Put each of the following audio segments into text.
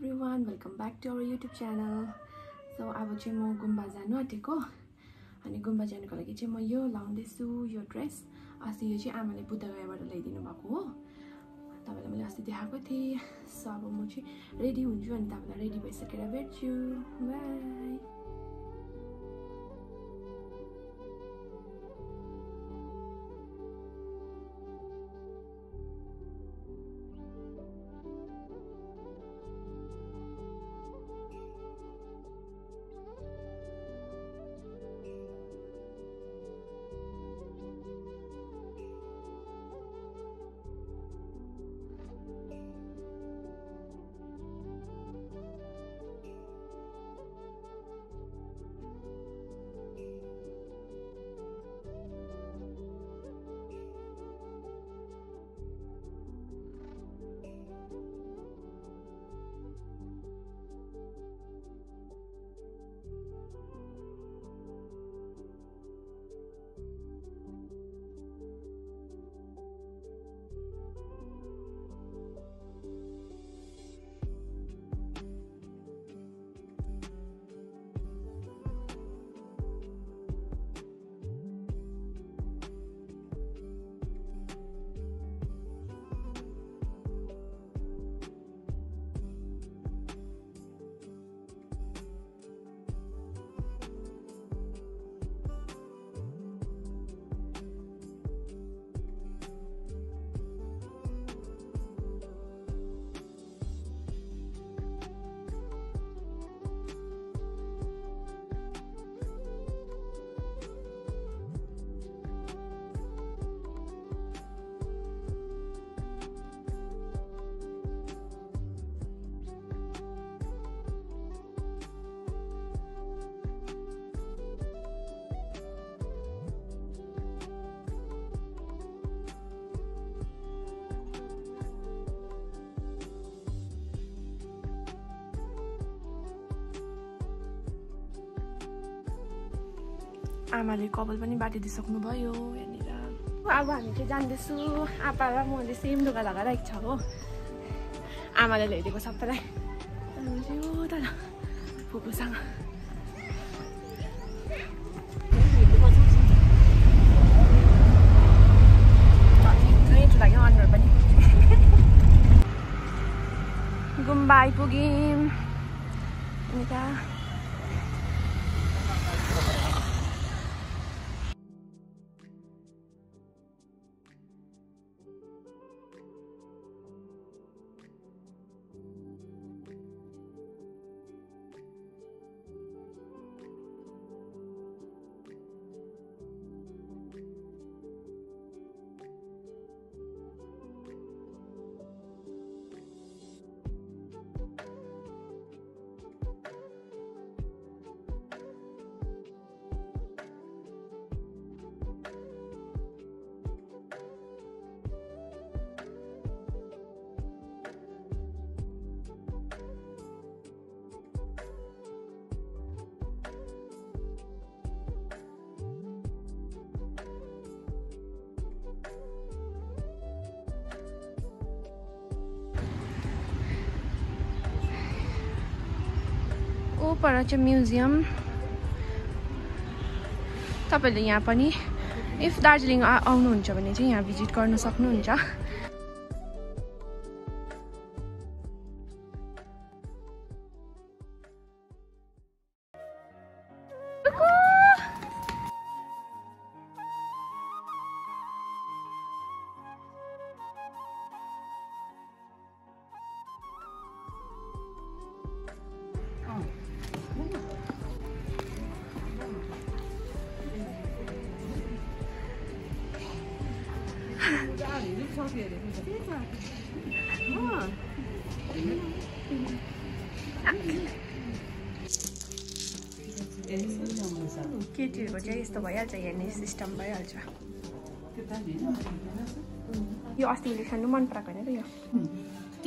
Every one welcome back to our YouTube channel so अब चाहिँ म गुम्बा जानु आँटेको। अनि गुम्बा जानुको लागि चाहिँ म यो लाउँदैछु यो ड्रेस अस्ति यो चाहिँ आमाले बुद्धगयाबाट ल्याइदिनु भएको हो। तपाईँलाई मैले अस्ति देखाएको थिएँ। सो अब म चाहिँ रेडी हुन्छु अनि तपाईँलाई रेडी भइसकेर भेट्छु। बाई आमाले कपाल पनि बाटिदिइसक्नु भयो यहाँनिर। अब हामी चाहिँ जाँदैछु। आपा र मैले सेम लुगा लगाइरहेको छ हो। आमाले ल्याइदिएको सबैलाई। तल फुपूसँग। अनुहार पनि। गुम्बा आइपुग्यौँ पर चाहिँ म्युजियम। तपाईँहरूले यहाँ पनि इफ दार्जिलिङ आउनुहुन्छ भने चाहिँ यहाँ भिजिट गर्न सक्नुहुन्छ। केटीहरूको चाहिँ यस्तो भइहाल्छ हेर्ने सिस्टम भइहाल्छ यो अस्ति खानु मन पराएको होइन त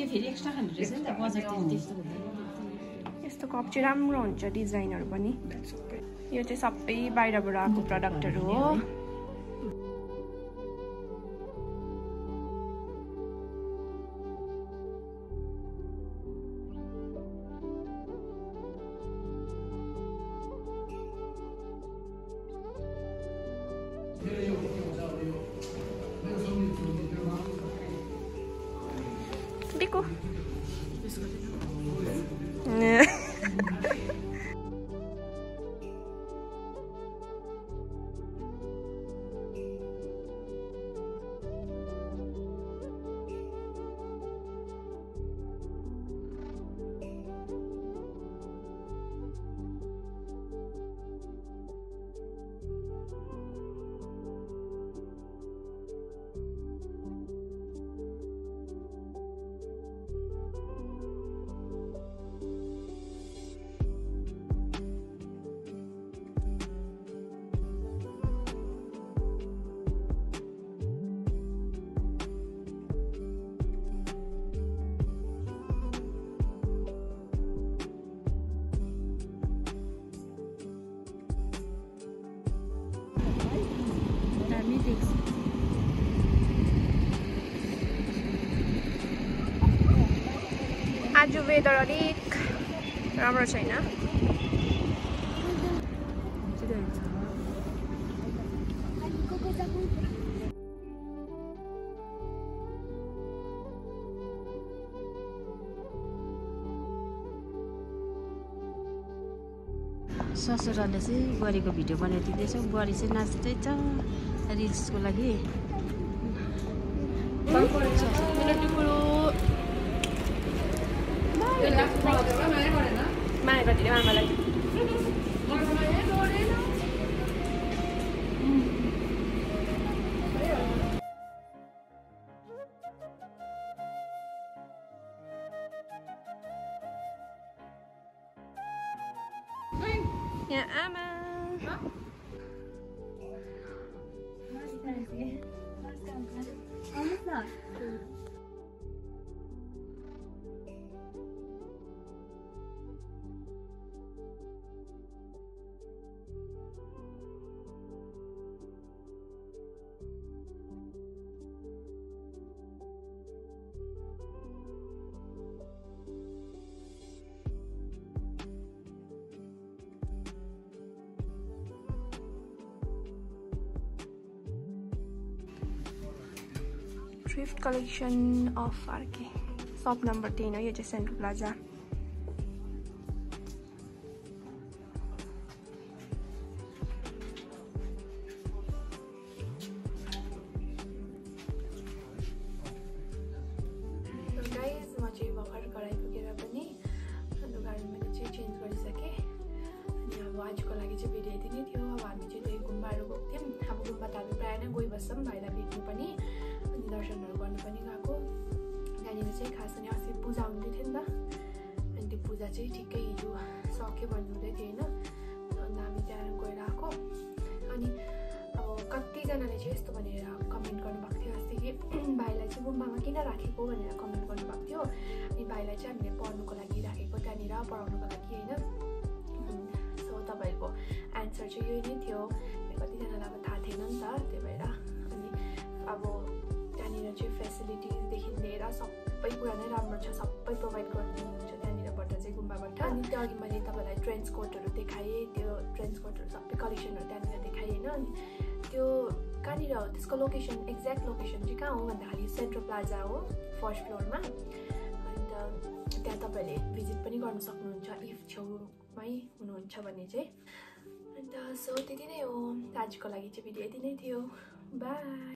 यस्तो कप चाहिँ राम्रो हुन्छ डिजाइनहरू पनि यो चाहिँ सबै बाहिरबाट आएको प्रडक्टहरू हो 아이고. वेदर अलिक राम्रो छैन। ससुराले चाहिँ बुहारीको भिडियो बनाइदिँदैछ। बुहारी चाहिँ नाच्दैछ रिल्सको लागि। Merhaba Dile, merhaba Dile. Ya ama. Nasıl? Nasıl? चाहिँ भर्खर घर आइपुगेर पनि लुगाहरू मैले चाहिँ चेन्ज गरिसकेँ। अनि अब आजको लागि चाहिँ भिडियो यति नै थियो। अब हामी चाहिँ त्यही गुम्बाहरू गएको थियौँ। अब गुम्बा त हामी प्रायः नै गइबस्छौँ भाइलाई भेट्नु पनि। दर्शनहरू गर्नु पनि गएको त्यहाँनिर चाहिँ खास अनि अस्ति पूजा हुँदै थियो नि त अनि त्यो पूजा चाहिँ ठिकै हिजो सक्यो भन्नुहुँदै थियो होइन अन्त हामी त्यहाँ गएर आएको अनि अब कतिजनाले चाहिँ यस्तो भनेर कमेन्ट गर्नुभएको थियो अस्ति कि भाइलाई चाहिँ गुम्बामा किन राखेको भनेर कमेन्ट गर्नुभएको थियो अनि भाइलाई चाहिँ हामीले पढ्नुको लागि राखेको त्यहाँनिर पढाउनुको लागि होइन सो तपाईँहरूको एन्सर चाहिँ यही नै फेसिलिटिजदेखि लिएर सबै कुरा नै राम्रो छ सबै प्रोभाइड गरिदिनुहुन्छ त्यहाँनिरबाट चाहिँ गुम्बाबाट। अनि त्यो अघि मैले तपाईँलाई ट्रेन्स कोटहरू देखाएँ त्यो ट्रेन्स कोटहरू सबै कलेक्सनहरू त्यहाँनिर देखाएँ होइन। अनि त्यो कहाँनिर हो? त्यसको लोकेसन एक्ज्याक्ट लोकेसन चाहिँ कहाँ हो भन्दाखेरि सेन्ट्रल प्लाजा हो फर्स्ट फ्लोरमा अन्त त्यहाँ तपाईँहरूले भिजिट पनि गर्न सक्नुहुन्छ इफ छेउमै हुनुहुन्छ भने चाहिँ। अन्त सो त्यति नै हो। आजको लागि चाहिँ भिडियो यति नै थियो। बाई